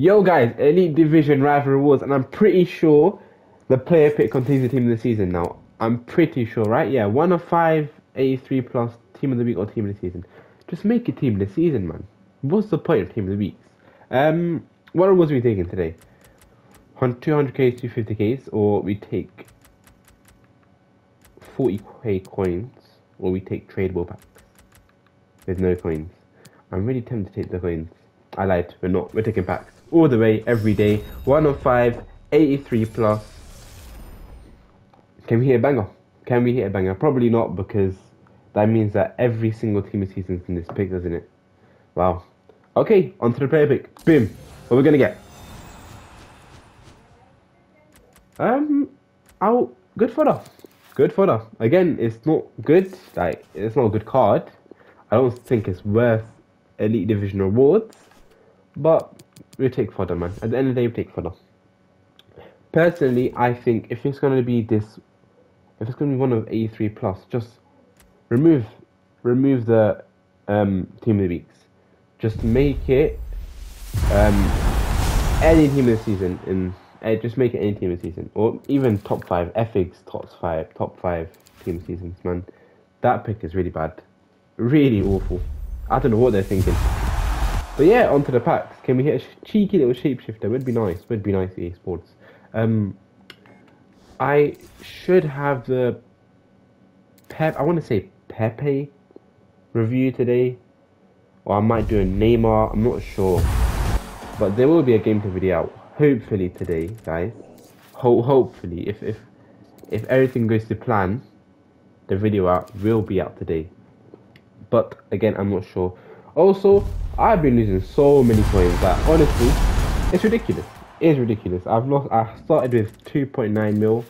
Yo, guys, Elite Division Rival Rewards, and I'm pretty sure the player pick contains the team of the season now. I'm pretty sure, right? Yeah, one of five, 83 plus team of the week or team of the season. Just make a team of the season, man. What's the point of team of the weeks? Um, what are we taking today? 200k, 250ks, or we take 40k coins, or we take tradable packs with no coins. I'm really tempted to take the coins. I lied, we're not. We're taking packs all the way, every day. 105, 83 plus. Can we hit a banger? Can we hit a banger? Probably not because that means that every single team of seasons in this pick, doesn't it? Wow. Okay, on to the player pick. Boom. What are we gonna get? Um, oh, good fodder. Good fodder. Again, it's not good. Like, it's not a good card. I don't think it's worth Elite Division rewards. But we take fodder, man. At the end of the day, we take fodder. Personally, I think if it's going to be this, if it's going to be one of 83 plus, just remove, remove the um, team of the weeks. Just make it um, any team of the season, and uh, just make it any team of the season, or even top five, FX top five, top five team seasons, man. That pick is really bad, really awful. I don't know what they're thinking. But yeah, onto the packs. Can we hit a cheeky little shapeshifter? Would be nice. Would be nice, EA Sports. Um, I should have the Pep. I want to say Pepe review today, or I might do a Neymar. I'm not sure, but there will be a gameplay video out hopefully today, guys. Ho- hopefully, if if if everything goes to plan, the video out will be out today. But again, I'm not sure. Also, I've been losing so many coins that honestly, it's ridiculous. It's ridiculous. I've lost. I started with 2.9 mil.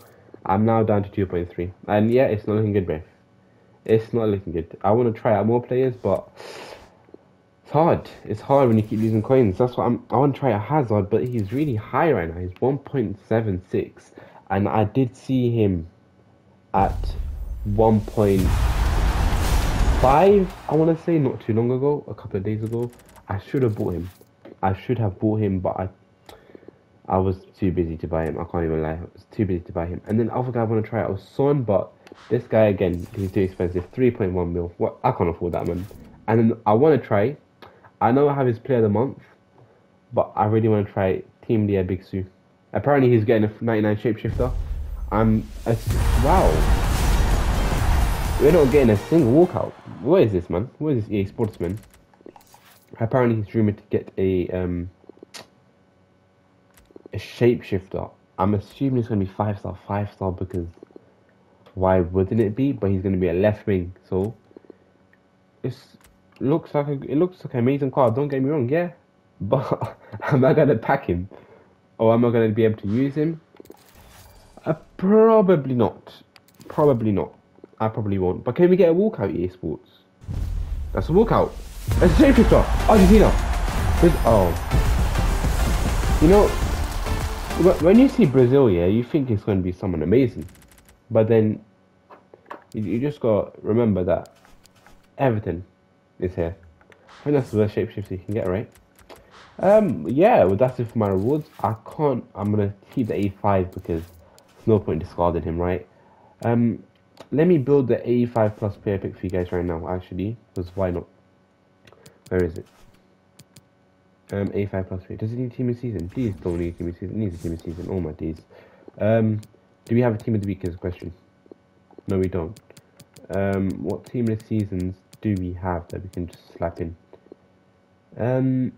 I'm now down to 2.3, and yeah, it's not looking good, bro. It's not looking good. I want to try out more players, but it's hard. It's hard when you keep losing coins. That's what I'm. I want to try a Hazard, but he's really high right now. He's 1.76, and I did see him at 1 five, I want to say, not too long ago, a couple of days ago. I should have bought him. I should have bought him, but I I was too busy to buy him. I can't even lie. I was too busy to buy him. And then other guy I want to try out was Son, but this guy again, he's too expensive. 3.1 mil. What? I can't afford that, man. And then I want to try. I know I have his player of the month, but I really want to try Team Dia Big Sue. Apparently he's getting a 99 shapeshifter. I'm a, wow. We're not getting a single walkout. What is this, man? What is this EA Sportsman? Apparently, he's rumored to get a um a shapeshifter. I'm assuming it's gonna be five star, five star because why wouldn't it be? But he's gonna be a left wing, so it's looks like a, it looks like an amazing card. Don't get me wrong, yeah, but am I gonna pack him, or am I gonna be able to use him? Uh, probably not. Probably not. I probably won't. But can we get a walkout EA Sports? That's a walkout. That's a shapeshifter. Argentina. oh. You know, when you see Brazil, yeah, you think it's going to be someone amazing. But then, you, you just got to remember that everything is here. I think that's the best shapeshifter you can get, right? Um, yeah, well, that's it for my rewards. I can't, I'm going to keep the A5 because there's no point in discarding him, right? Um, let me build the 85 plus player pick for you guys right now, actually, because why not? Where is it? Um, 85 plus player. Does it need team of season? Please don't need team of season. It needs a team of season. Oh my days. Um, do we have a team of the week as a question? No, we don't. Um, what team of the seasons do we have that we can just slap in? Um,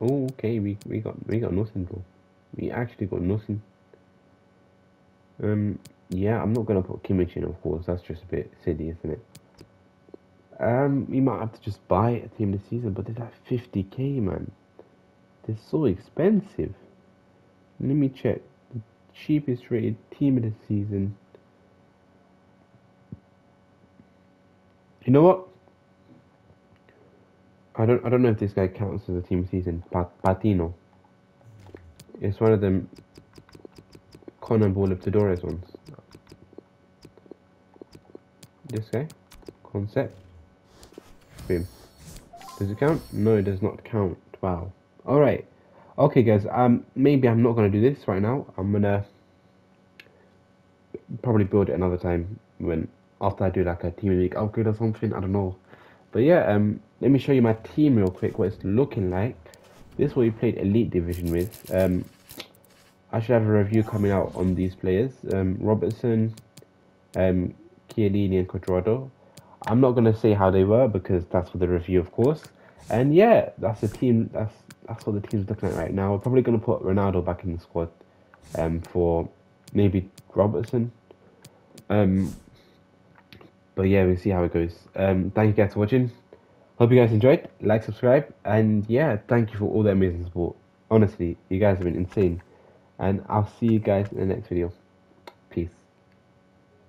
oh, okay, we we got we got nothing, bro. We actually got nothing. Um, yeah, I'm not gonna put Kimmich in, of course. That's just a bit silly, isn't it? Um, we might have to just buy a team this season, but they're like 50k, man. They're so expensive. Let me check. The cheapest rated team of the season. You know what? I don't. I don't know if this guy counts as a team season. Pat, Patino. It's one of them CONMEBOL Libertadores ones. This guy. Concept. Boom. Does it count? No, it does not count. Wow. All right. Okay, guys. Um, maybe I'm not gonna do this right now. I'm gonna probably build it another time when after I do like a team week upgrade or something. I don't know. But yeah, um, let me show you my team real quick. What it's looking like. This is what we played Elite Division with. Um, I should have a review coming out on these players. Um, Robertson, um, Chiellini, and Cuadrado. I'm not gonna say how they were because that's for the review, of course. And yeah, that's the team. That's that's what the team's looking at right now. We're probably gonna put Ronaldo back in the squad, um, for maybe Robertson. Um, but yeah, we'll see how it goes. Um, thank you guys for watching. Hope you guys enjoyed. Like, subscribe, and yeah, thank you for all the amazing support. Honestly, you guys have been insane. And I'll see you guys in the next video.